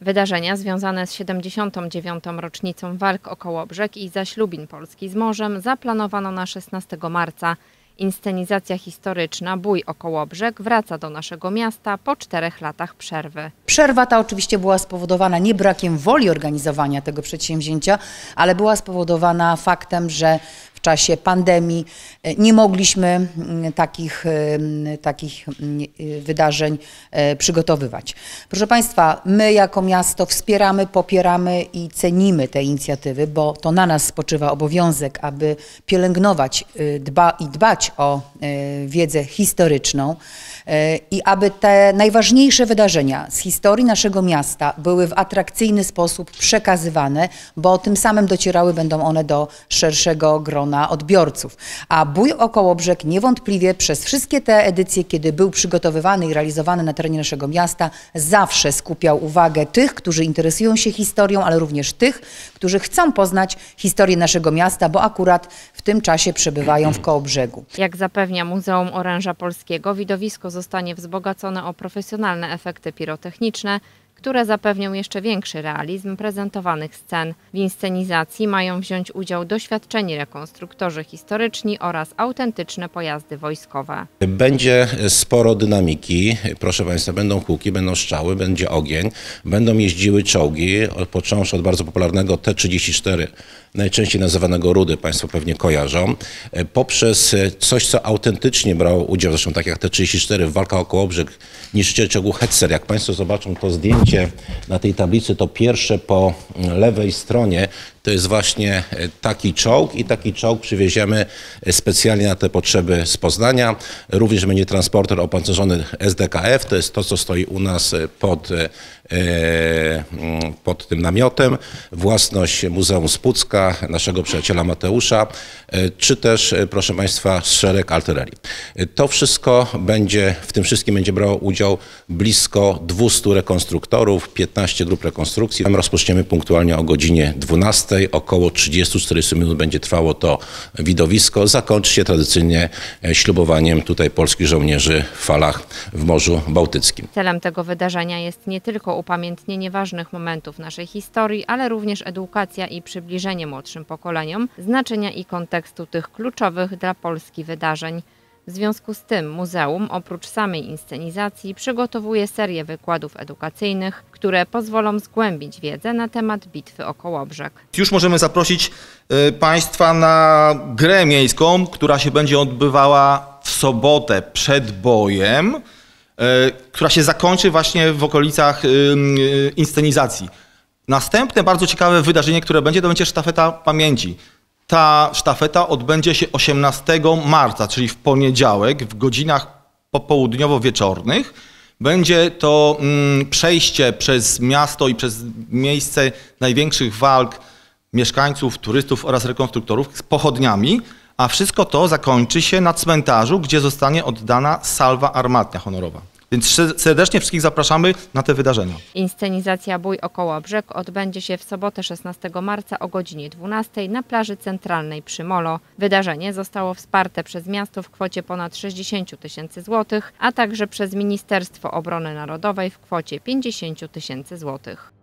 Wydarzenia związane z 79. rocznicą walk o Kołobrzeg i zaślubin Polski z morzem zaplanowano na 16 marca. Inscenizacja historyczna Bój o Kołobrzeg wraca do naszego miasta po czterech latach przerwy. Przerwa ta oczywiście była spowodowana nie brakiem woli organizowania tego przedsięwzięcia, ale była spowodowana faktem, że czasie pandemii e, nie mogliśmy mm, takich, em, takich y, wydarzeń e, przygotowywać. Proszę Państwa, my jako miasto wspieramy, popieramy i cenimy te inicjatywy, bo to na nas spoczywa obowiązek, aby pielęgnować dba i dbać o e, wiedzę historyczną e, i aby te najważniejsze wydarzenia z historii naszego miasta były w atrakcyjny sposób przekazywane, bo tym samym docierały będą one do szerszego grona odbiorców. A Bój o Kołobrzeg niewątpliwie przez wszystkie te edycje, kiedy był przygotowywany i realizowany na terenie naszego miasta, zawsze skupiał uwagę tych, którzy interesują się historią, ale również tych, którzy chcą poznać historię naszego miasta, bo akurat w tym czasie przebywają w Kołobrzegu. Jak zapewnia Muzeum Oręża Polskiego, widowisko zostanie wzbogacone o profesjonalne efekty pirotechniczne, które zapewnią jeszcze większy realizm prezentowanych scen. W inscenizacji mają wziąć udział doświadczeni rekonstruktorzy historyczni oraz autentyczne pojazdy wojskowe. Będzie sporo dynamiki. Proszę Państwa, będą huki, będą strzały, będzie ogień, będą jeździły czołgi, począwszy od bardzo popularnego T-34, najczęściej nazywanego Rudy, Państwo pewnie kojarzą, poprzez coś, co autentycznie brało udział, zresztą tak jak T-34 w walkach o Kołobrzeg, niszczyciel czołgu Hetzer. Jak Państwo zobaczą to zdjęcie na tej tablicy, to pierwsze po lewej stronie to jest właśnie taki czołg i taki czołg przywieziemy specjalnie na te potrzeby z Poznania. Również będzie transporter opancerzony SDKF, to jest to, co stoi u nas pod, e, pod tym namiotem. Własność Muzeum Spucka, naszego przyjaciela Mateusza, e, czy też, e, proszę Państwa, szereg artylerii. To wszystko będzie, w tym wszystkim będzie brało udział blisko 200 rekonstruktorów, 15 grup rekonstrukcji. Rozpoczniemy punktualnie o godzinie 12. Około 30-40 minut będzie trwało to widowisko. Zakończy się tradycyjnie e, ślubowaniem tutaj polskich żołnierzy w falach w Morzu Bałtyckim. Celem tego wydarzenia jest nie tylko upamiętnienie ważnych momentów naszej historii, ale również edukacja i przybliżenie młodszym pokoleniom znaczenia i kontekstu tych kluczowych dla Polski wydarzeń. W związku z tym muzeum oprócz samej inscenizacji przygotowuje serię wykładów edukacyjnych, które pozwolą zgłębić wiedzę na temat bitwy o Kołobrzeg. Już możemy zaprosić y, Państwa na grę miejską, która się będzie odbywała w sobotę przed bojem, y, która się zakończy właśnie w okolicach y, inscenizacji. Następne bardzo ciekawe wydarzenie, które będzie, to będzie sztafeta pamięci. Ta sztafeta odbędzie się 18 marca, czyli w poniedziałek w godzinach popołudniowo-wieczornych. Będzie to mm, przejście przez miasto i przez miejsce największych walk mieszkańców, turystów oraz rekonstruktorów z pochodniami, a wszystko to zakończy się na cmentarzu, gdzie zostanie oddana salwa armatnia honorowa. Więc serdecznie wszystkich zapraszamy na te wydarzenia. Inscenizacja Bój o Kołobrzeg odbędzie się w sobotę 16 marca o godzinie 12 na plaży centralnej przy Molo. Wydarzenie zostało wsparte przez miasto w kwocie ponad 60 tysięcy złotych, a także przez Ministerstwo Obrony Narodowej w kwocie 50 tysięcy złotych.